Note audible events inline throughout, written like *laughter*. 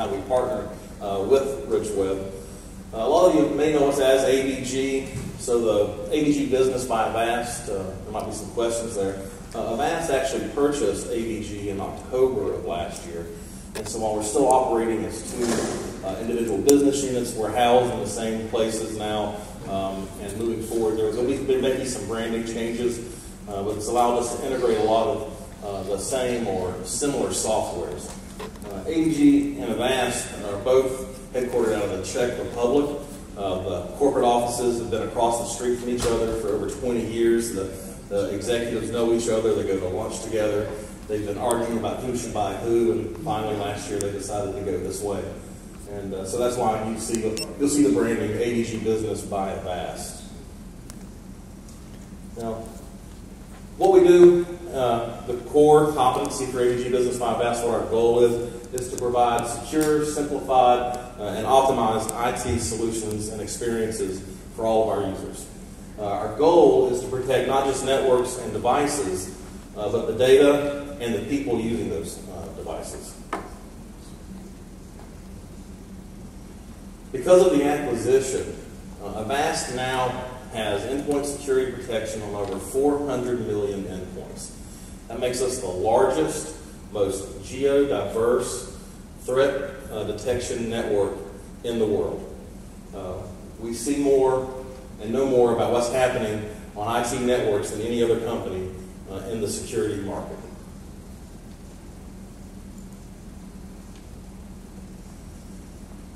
how we partner uh, with Rich Webb. Uh, a lot of you may know us as AVG. So the AVG business by Avast, uh, there might be some questions there. Uh, Avast actually purchased AVG in October of last year. And so while we're still operating as two uh, individual business units, we're housed in the same places now. Um, and moving forward, there's always been maybe some branding changes, uh, but it's allowed us to integrate a lot of uh, the same or similar softwares. Uh, AVG and Avast are both headquartered out of the Czech Republic. Uh, the corporate offices have been across the street from each other for over 20 years. The, the executives know each other. They go to lunch together. They've been arguing about who should buy who, and finally last year they decided to go this way. And uh, so that's why you see you'll see the branding AVG Business by Avast. Now, what we do, uh, the core competency for AVG Business by Avast, what our goal is, is to provide secure, simplified, uh, and optimized IT solutions and experiences for all of our users. Uh, our goal is to protect not just networks and devices, uh, but the data and the people using those uh, devices. Because of the acquisition, uh, Avast now has endpoint security protection on over 400 million endpoints. That makes us the largest, most geo-diverse threat uh, detection network in the world. Uh, we see more and know more about what's happening on IT networks than any other company uh, in the security market.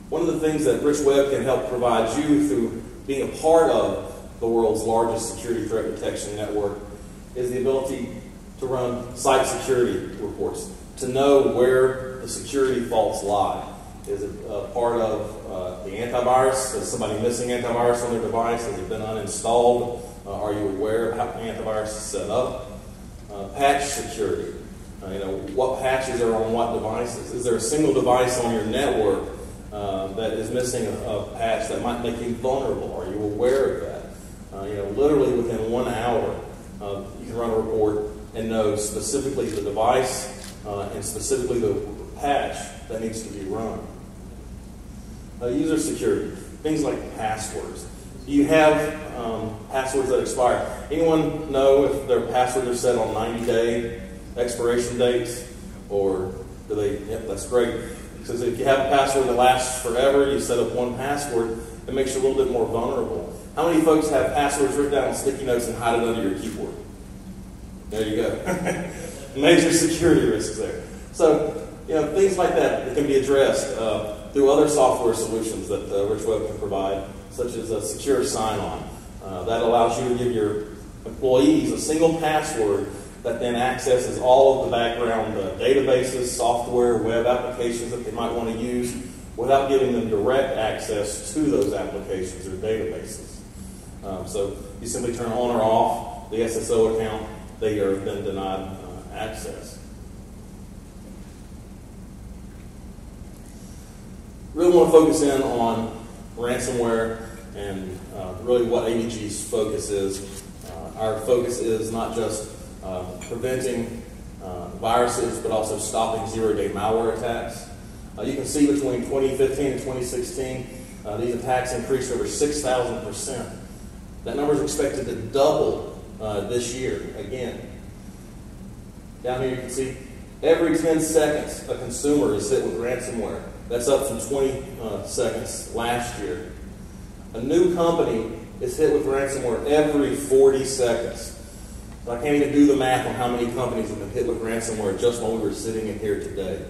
One of the things that Rich Webb can help provide you through being a part of the world's largest security threat detection network is the ability to run site security reports, to know where the security faults lie. Is it uh, part of uh, the antivirus? Is somebody missing antivirus on their device? Has it been uninstalled? Uh, are you aware of how the antivirus is set up? Uh, patch security. Uh, you know, what patches are on what devices? Is there a single device on your network uh, that is missing a, a, patch that might make you vulnerable? Are you aware of that? you know, literally within one hour, you can run a report and knows specifically the device and specifically the patch that needs to be run. Uh, user security, things like passwords. Do you have um, passwords that expire? Anyone know if their passwords are set on 90 day expiration dates? Or do they? Yep, that's great. Because if you have a password that lasts forever, you set up one password, it makes you a little bit more vulnerable. How many folks have passwords written down on sticky notes and hide it under your keyboard? There you go. *laughs* Major security risks there. So, you know, things like that can be addressed. Uh, through other software solutions that uh, Rich Web can provide, such as a secure sign-on. Uh, that allows you to give your employees a single password that then accesses all of the background uh, databases, software, web applications that they might want to use without giving them direct access to those applications or databases. Um, so you simply turn on or off the SSO account, they are then denied uh, access. really want to focus in on ransomware and uh, really what AVG's focus is. Uh, our focus is not just uh, preventing uh, viruses, but also stopping zero-day malware attacks. Uh, you can see between 2015 and 2016, uh, these attacks increased over 6,000%. That number is expected to double this year again. Down here you can see every 10 seconds a consumer is hit with ransomware. That's up from 20 uh, seconds last year. A new company is hit with ransomware every 40 seconds. So I can't even do the math on how many companies have been hit with ransomware just while we were sitting in here today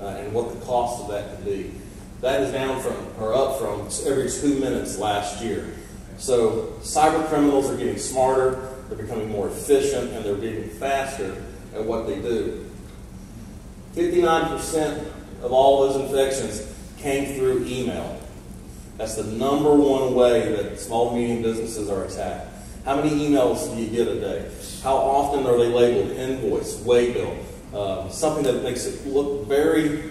uh, and what the cost of that could be. That is down from, or up from every two minutes last year. So cyber criminals are getting smarter, they're becoming more efficient, and they're getting faster at what they do. 59% of all those infections came through email. That's the number one way that small medium businesses are attacked. How many emails do you get a day? How often are they labeled invoice, waybill, um, something that makes it look very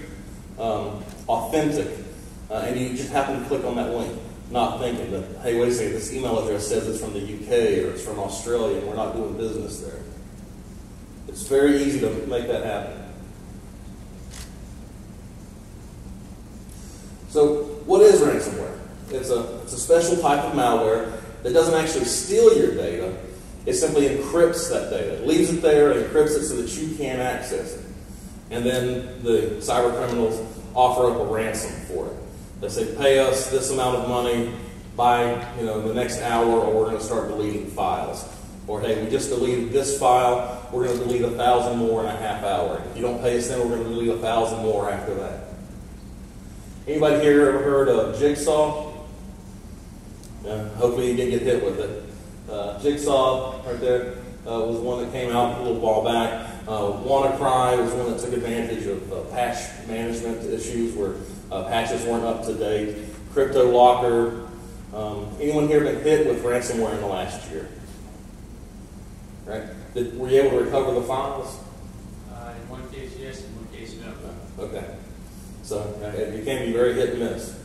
um, authentic, uh, and you just happen to click on that link, not thinking that, hey, wait a second, this email address says it's from the UK or it's from Australia, and we're not doing business there. It's very easy to make that happen. So, what is ransomware? It's a, it's a special type of malware that doesn't actually steal your data, it simply encrypts that data. Leaves it there encrypts it so that you can't access it. And then the cyber criminals offer up a ransom for it. They say, pay us this amount of money by you know the next hour or we're going to start deleting files. Or hey, we just deleted this file, we're going to delete a thousand more in a half hour. If you don't pay us then, we're going to delete a thousand more after that. Anybody here ever heard of Jigsaw? Yeah, hopefully you didn't get hit with it. Uh, Jigsaw, right there, uh, was one that came out a little while back. Uh, WannaCry was one that took advantage of uh, patch management issues where uh, patches weren't up to date. CryptoLocker. Um, anyone here been hit with ransomware in the last year? Right? Did, were you able to recover the files? Uh, in one case, yes, in one case, no. Okay. So uh, it can be very hit and miss.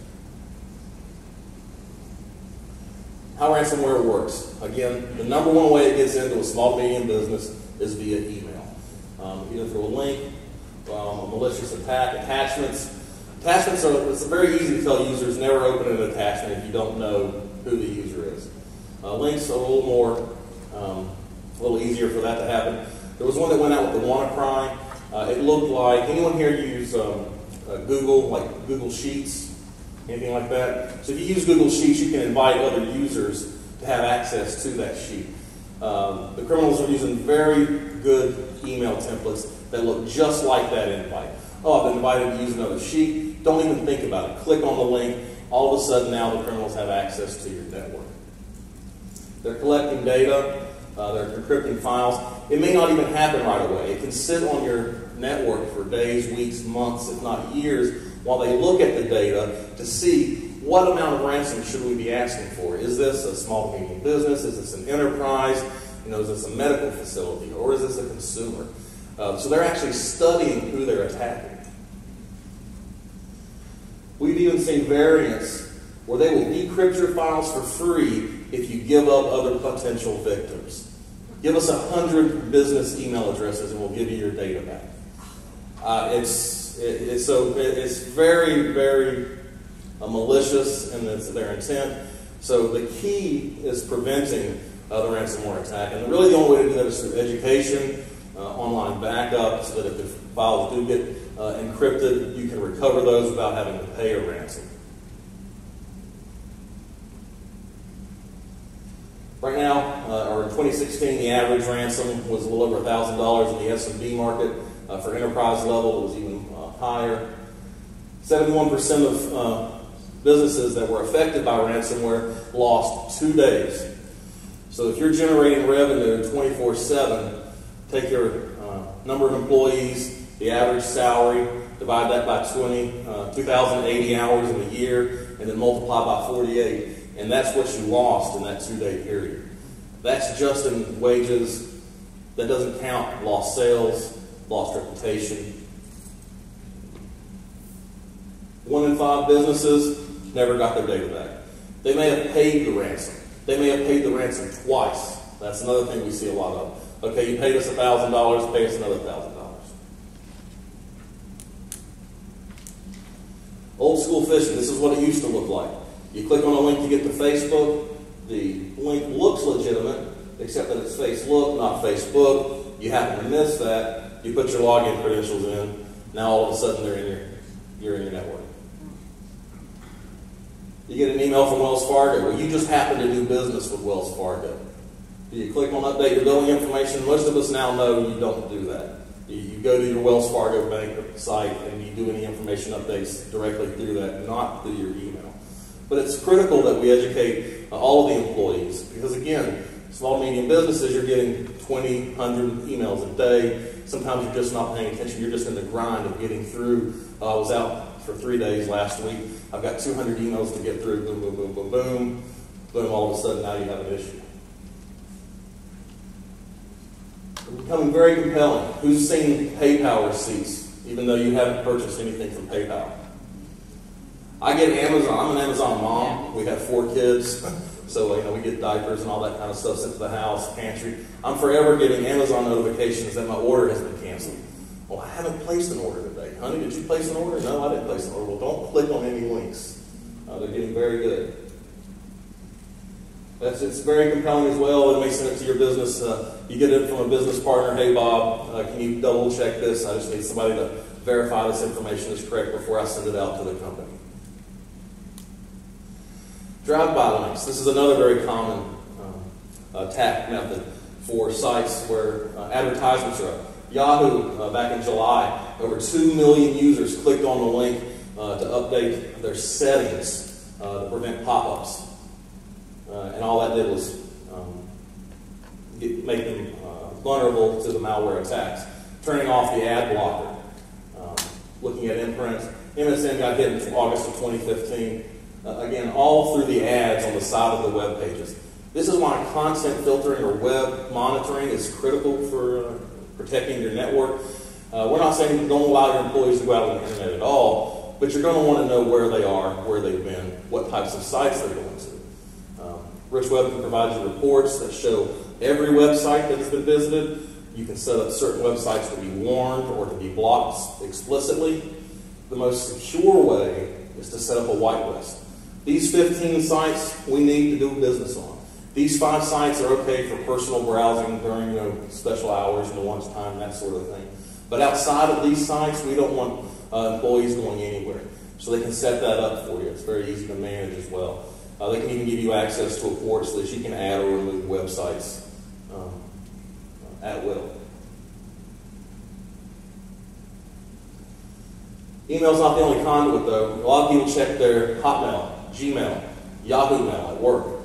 How ransomware works. Again, the number one way it gets into a small medium business is via email. Um, either through a link, um, a malicious attack, attachments. Attachments are, it's very easy to tell users never open an attachment if you don't know who the user is. Uh, links are a little more, um, a little easier for that to happen. There was one that went out with the WannaCry. Uh, it looked like, anyone here use um, uh, Google, like Google Sheets? anything like that. So if you use Google Sheets, you can invite other users to have access to that sheet. Um, the criminals are using very good email templates that look just like that invite. Oh, I've been invited to use another sheet. Don't even think about it. Click on the link. All of a sudden, now the criminals have access to your network. They're collecting data. Uh, they're encrypting files. It may not even happen right away. It can sit on your network for days, weeks, months, if not years, while they look at the data to see what amount of ransom should we be asking for. Is this a small medium business? Is this an enterprise? You know, is this a medical facility? Or is this a consumer? Uh, so they're actually studying who they're attacking. We've even seen variants where they will decrypt your files for free if you give up other potential victims. Give us a hundred business email addresses and we'll give you your data back. Uh, it's it, it, so it, it's very, very uh, malicious in its, their intent. So the key is preventing uh, the ransomware attack. And really the only way to do that is through education, uh, online backup, so that if the files do get uh, encrypted, you can recover those without having to pay a ransom. Right now, uh, or in 2016, the average ransom was a little over $1,000 in the SMB market. Uh, for enterprise level, it was even higher. 71% of uh, businesses that were affected by ransomware lost two days. So if you're generating revenue 24 7, take your uh, number of employees, the average salary, divide that by 20, uh, 2,080 hours in a year, and then multiply by 48. And that's what you lost in that two day period. That's just in wages. That doesn't count lost sales, lost reputation, one in five businesses never got their data back. They may have paid the ransom. They may have paid the ransom twice. That's another thing we see a lot of. Okay, you paid us $1,000, pay us another $1,000. Old school phishing, this is what it used to look like. You click on a link to get to Facebook, the link looks legitimate, except that it's Facebook, not Facebook. You happen to miss that, you put your login credentials in, now all of a sudden they're in your, you're in your network. You get an email from Wells Fargo. Well, you just happen to do business with Wells Fargo. Do you click on update your billing information? Most of us now know you don't do that. You, go to your Wells Fargo bank site and you do any information updates directly through that, not through your email. But it's critical that we educate all of the employees because, again, small medium businesses, you're getting 20, 100 emails a day. Sometimes you're just not paying attention. You're just in the grind of getting through. Uh, I was out for three days last week. I've got 200 emails to get through. Boom, boom, boom, boom, boom. Boom, all of a sudden now you have an issue. It's becoming very compelling. Who's seen PayPal receipts, even though you haven't purchased anything from PayPal? I get Amazon. I'm an Amazon mom. We have four kids. So, you know, we get diapers and all that kind of stuff sent to the house, pantry. I'm forever getting Amazon notifications that my order has been canceled. Well, I haven't placed an order Honey, did you place an order? No, I didn't place an order. Well, don't click on any links. Uh, they're getting very good. That's, it's very compelling as well. It may send it to your business. Uh, you get it from a business partner. Hey, Bob, uh, can you double check this? I just need somebody to verify this information is correct before I send it out to the company. Drive-by links. This is another very common um, attack method for sites where uh, advertisements are up. Yahoo, uh, back in July, over 2 million users clicked on the link uh, to update their settings uh, to prevent pop-ups. Uh, and all that did was um, get, make them uh, vulnerable to the malware attacks. Turning off the ad blocker, um, looking at imprint. MSN got hit in August of 2015. Uh, again, all through the ads on the side of the web pages. This is why content filtering or web monitoring is critical for protecting your network. Uh, we're not saying don't allow your employees to go out on the internet at all, but you're going to want to know where they are, where they've been, what types of sites they're going to. Um, Rich Web can provide you reports that show every website that has been visited. You can set up certain websites to be warned or to be blocked explicitly. The most secure way is to set up a whitelist. These 15 sites we need to do business on. These five sites are okay for personal browsing during you know, special hours, you know, lunchtime, that sort of thing. But outside of these sites, we don't want uh, employees going anywhere. So they can set that up for you. It's very easy to manage as well. Uh, they can even give you access to a port so that you can add or remove websites um, at will. Email's not the only conduit, though. A lot of people check their Hotmail, Gmail, Yahoo Mail at work.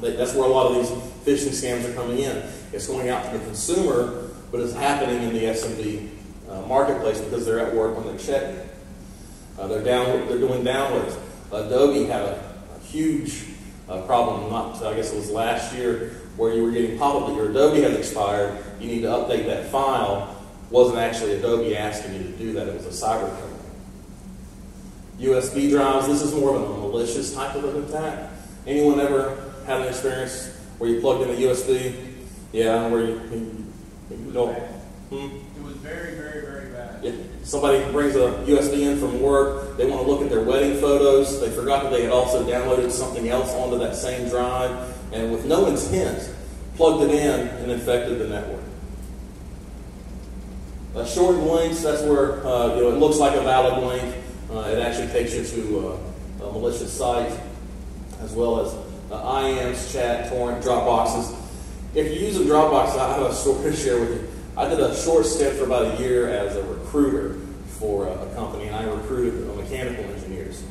That's where a lot of these phishing scams are coming in. It's going out to the consumer, but it's happening in the SMB uh, marketplace because they're at work when they're checking. Uh, they're down. They're doing downloads. Adobe had a, a huge uh, problem. Not I guess it was last year where you were getting pop-up that your Adobe has expired. You need to update that file. Wasn't actually Adobe asking you to do that. It was a cyber company. USB drives. This is more of a malicious type of an attack. Anyone ever had an experience where you plugged in a USB? Yeah, where you, you, you don't. Hmm? It was very, very, very bad. Yeah. Somebody brings a USB in from work. They want to look at their wedding photos. They forgot that they had also downloaded something else onto that same drive, and with no intent, plugged it in and infected the network. Uh, shortened links, that's where uh, you know, it looks like a valid link. Uh, it actually takes you to uh, a malicious site, as well as uh, IAMs, chat, torrent, Dropboxes. If you're using Dropbox, I have a *laughs* story to share with you. I did a short stint for about a year as a recruiter for a, a company, and I recruited mechanical engineers.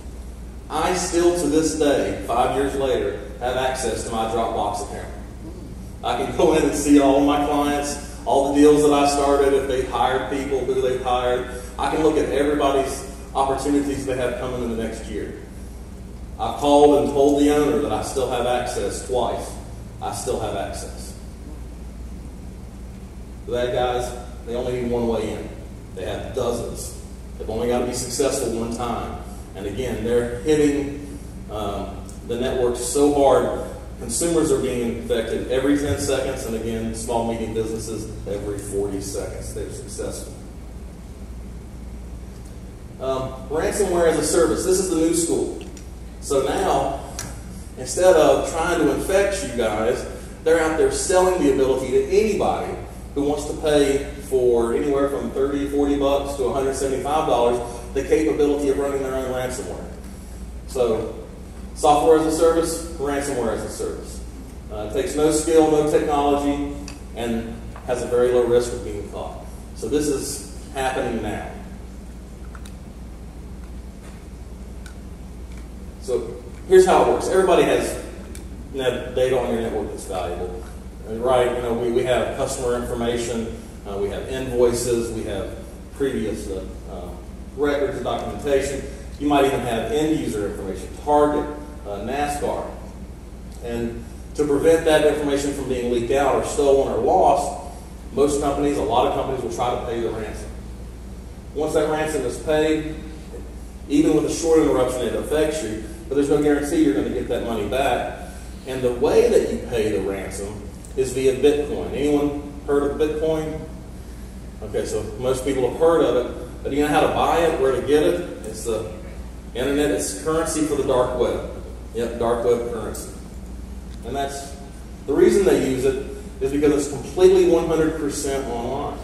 I still, to this day, five years later, have access to my Dropbox account. I can go in and see all my clients, all the deals that I started, if they hired people, who they hired. I can look at everybody's opportunities they have coming in the next year. I called and told the owner that I still have access twice. I still have access. The bad guys, they only need one way in. They have dozens. They've only got to be successful one time. And again, they're hitting um, the network so hard. Consumers are being infected every 10 seconds, and again, small, medium businesses every 40 seconds. They're successful. Um, ransomware as a service. This is the new school. So now, instead of trying to infect you guys, they're out there selling the ability to anybody who wants to pay for anywhere from 30, 40 bucks to $175 the capability of running their own ransomware. So, software as a service, ransomware as a service. Uh, it takes no skill, no technology, and has a very low risk of being caught. So, this is happening now. So here's how it works. Everybody has net data on your network that's valuable. Right, you know, we, we have customer information, uh, we have invoices, we have previous uh, uh, records documentation. You might even have end user information, Target, uh, NASCAR. And to prevent that information from being leaked out or stolen or lost, most companies, a lot of companies will try to pay the ransom. Once that ransom is paid, even with a short interruption, it affects you but there's no guarantee you're going to get that money back. And the way that you pay the ransom is via Bitcoin. Anyone heard of Bitcoin? Okay, so most people have heard of it. But you know how to buy it, where to get it? It's the internet. It's currency for the dark web. Yep, dark web currency. And that's the reason they use it is because it's completely 100% online.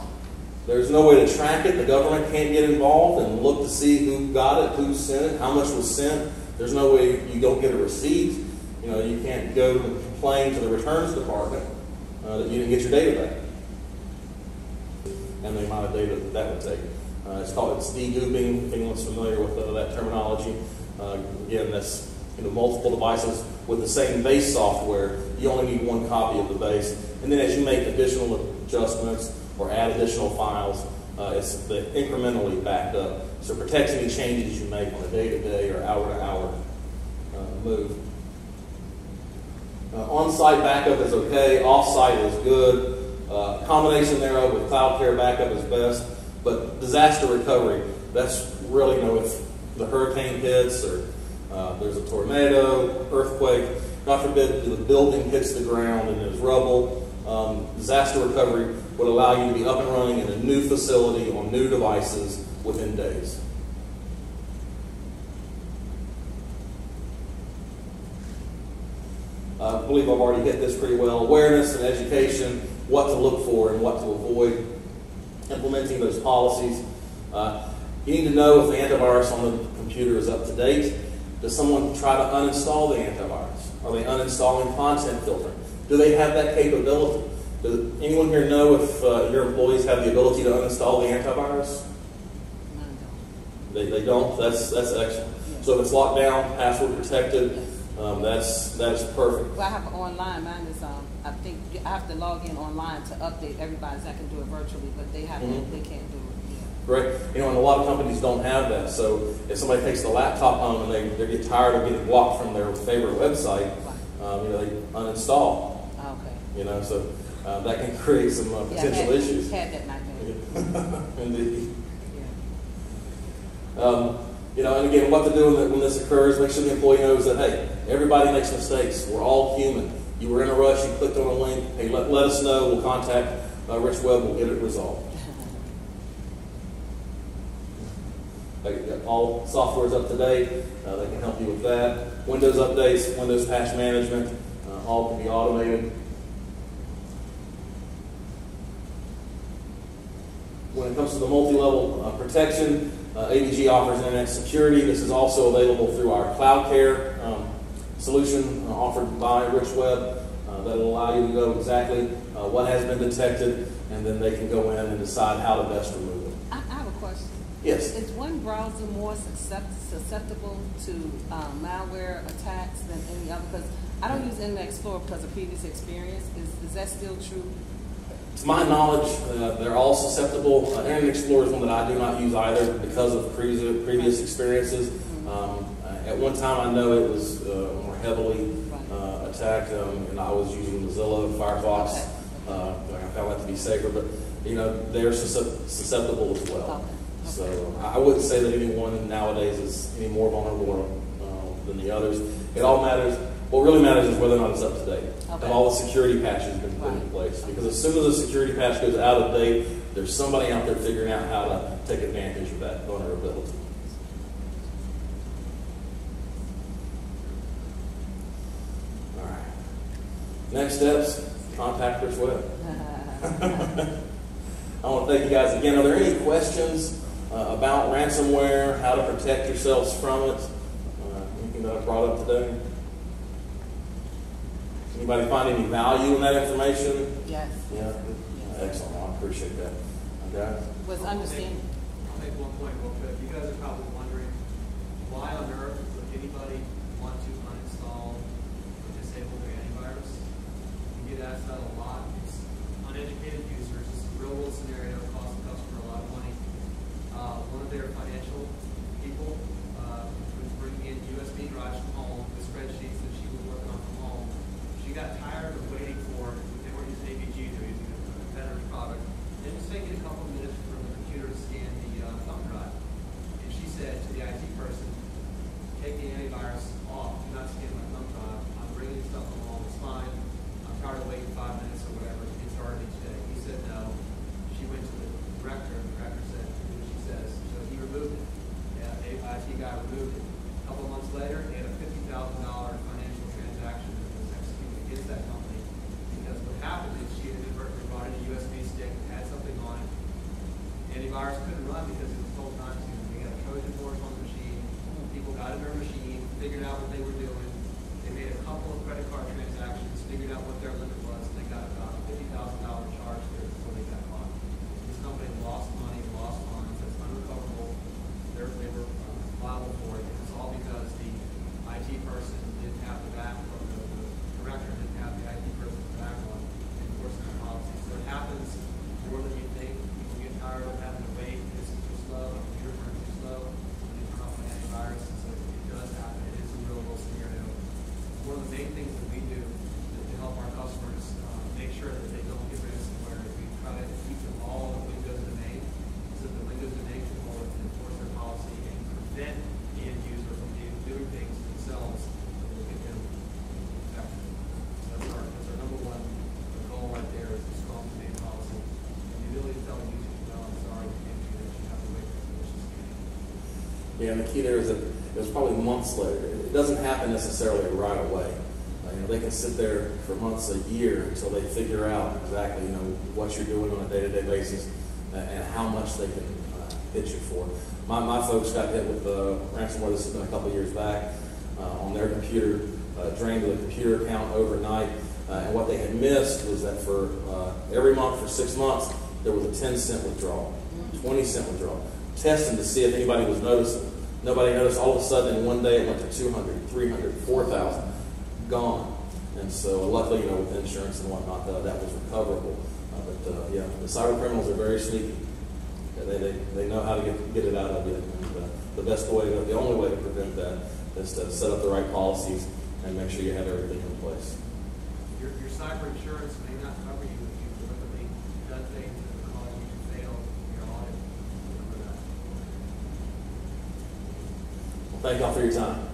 There's no way to track it. The government can't get involved and look to see who got it, who sent it, how much was sent. There's no way you don't get a receipt. You know, you can't go and complain to the returns department uh, that you didn't get your data back. And the amount of data that that would take. Uh, it's called it's deduping. If anyone's familiar with uh, that terminology, uh, again, that's you know multiple devices with the same base software. You only need one copy of the base, and then as you make additional adjustments or add additional files, uh, it's the incrementally backed up. So protects any changes you make on a day-to-day or hour-to-hour uh, move. Uh, on-site backup is okay. Off-site is good. Uh, combination thereof with CloudCare backup is best. But disaster recovery, that's really, you know, if the hurricane hits or uh, there's a tornado, earthquake, God forbid the building hits the ground and there's rubble, um, disaster recovery would allow you to be up and running in a new facility on new devices within days. I believe I've already hit this pretty well. Awareness and education, what to look for and what to avoid, implementing those policies. Uh, you need to know if the antivirus on the computer is up to date. Does someone try to uninstall the antivirus? Are they uninstalling content filtering? Do they have that capability? Does anyone here know if uh, your employees have the ability to uninstall the antivirus? They, they don't. That's that's excellent. So if it's locked down, password protected, um, that's that's perfect. Well, I have online. Mine is um, I think I have to log in online to update everybody's. I can do it virtually, but they have Mhm. they can't do it. Yeah. Great. You know, and a lot of companies don't have that. So if somebody takes the laptop home and they, they get tired of getting blocked from their favorite website, um, you know, they uninstall. You know, so uh, that can create some uh, Yeah, potential had, issues. Had that. Indeed. *laughs* Yeah. Um, you know, and again, what to do when, this occurs, make sure the employee knows that, hey, everybody makes mistakes. We're all human. You were in a rush, you clicked on a link. Hey, let, let us know. We'll contact uh, Rich Webb. We'll get it resolved. *laughs* Got all software's up to date. Uh, they can help you with that. Windows updates, Windows patch management, uh, all can be automated. It comes to the multi-level uh, protection, uh, AVG offers internet security. This is also available through our CloudCare um, solution uh, offered by Rich Webb. Uh, that'll allow you to know exactly uh, what has been detected, and then they can go in and decide how to best remove it. I, I have a question. Yes. Is one browser more suscept- susceptible to um, malware attacks than any other? Because I don't use Internet Explorer because of previous experience. Is, is that still true? To my knowledge, uh, they're all susceptible. Uh, Internet Explorer is one that I do not use either because of previous, previous experiences. Um, uh, at one time, I know it was uh, more heavily uh, attacked, um, and I was using Mozilla, Firefox. I found that to be safer, but you know they're susceptible as well. So I wouldn't say that anyone nowadays is any more vulnerable than the others. It all matters. What really matters is whether or not it's up to date. Okay. Have all the security patches been put in place? Because as soon as a security patch goes out of date, there's somebody out there figuring out how to take advantage of that vulnerability. All right. Next steps, contact Rich Webb. *laughs* I want to thank you guys again. Are there any questions uh, about ransomware, how to protect yourselves from it? Uh, anything that I brought up today? Anybody find any value in that information? Yes. Yeah. Excellent. I appreciate that. Okay. Was understand. I'll make one point real quick. You guys are probably wondering, why on earth would anybody want to uninstall or disable their antivirus? You get asked that a lot. It's uneducated users. It's a real world scenario, costs the customer a lot of money. Uh, one of their financial people, uh, was bringing in USB drives from home, with spreadsheets that she was working on from home. She got tired of waiting for, they weren't using AVG, they were using a competitor's product. It was taking a couple minutes for the computer to scan the uh, thumb drive. And she said to the IT person, take the antivirus off, do not scan my thumb drive. I'm bringing stuff along, it's fine. I'm tired of waiting five minutes or whatever to get started each day. He said no. She went to the director, and the director said, do what she says. She said, removed it. Yeah, the IT guy removed it. A Couple months later, they had a fifty thousand dollar financial transaction that was executed against that company. Because what happened is she had inadvertently brought in a USB stick, had something on it. Antivirus couldn't run because it was told not to. They got a Trojan horse on the machine. People got in their machine, figured out what they were doing. They made a couple of credit card transactions, figured out what their limit was, and they got about a fifty thousand dollar charge there before they got caught. This company lost money, lost funds, it's unrecoverable. They're, they were uh, liable for it. It's all because the IT person didn't have the back, or the, the director didn't have the IT person's back on enforcing the policy. So it happens more than you think. People get tired of having to wait. This is too slow, the computer runs too slow. When they turn off an antivirus, so it does happen. It is a real world scenario. One of the main things that we do to, to help our customers uh, make sure that they don't get ransomware is we try to keep them all in Windows domain, so that the Windows domain controller can enforce their policy and prevent the end user from doing, doing things themselves that will get them infected. So that's our, that's our number one goal right there is a strong domain policy. And the ability to tell the user, no, I'm sorry, we can't do that, you have to wait for permission scanning. Yeah, and the key there is that it was probably months later. It doesn't happen necessarily right away. Uh, you know, they can sit there for months, a year, until they figure out exactly, you know, what you're doing on a day-to-day basis and, and how much they can uh, hit you for. My, my folks got hit with uh, ransomware. This has been a couple years back uh, on their computer, uh, drained the computer account overnight. Uh, and what they had missed was that for uh, every month for six months, there was a 10 cent withdrawal, 20 cent withdrawal. Testing to see if anybody was noticing. Nobody noticed. All of a sudden, one day, it went to 200, 300, 4,000, gone. And so, luckily, you know, with insurance and whatnot, uh, that was recoverable. Uh, but uh, yeah, the cyber criminals are very sneaky. They, they, they know how to get, get it out of you. And uh, the best way, the only way to prevent that is to set up the right policies and make sure you have everything in place. Your, your cyber insurance may not cover you if you've deliberately done things that would cause you to fail your audit. Remember that. Well, thank y'all for your time.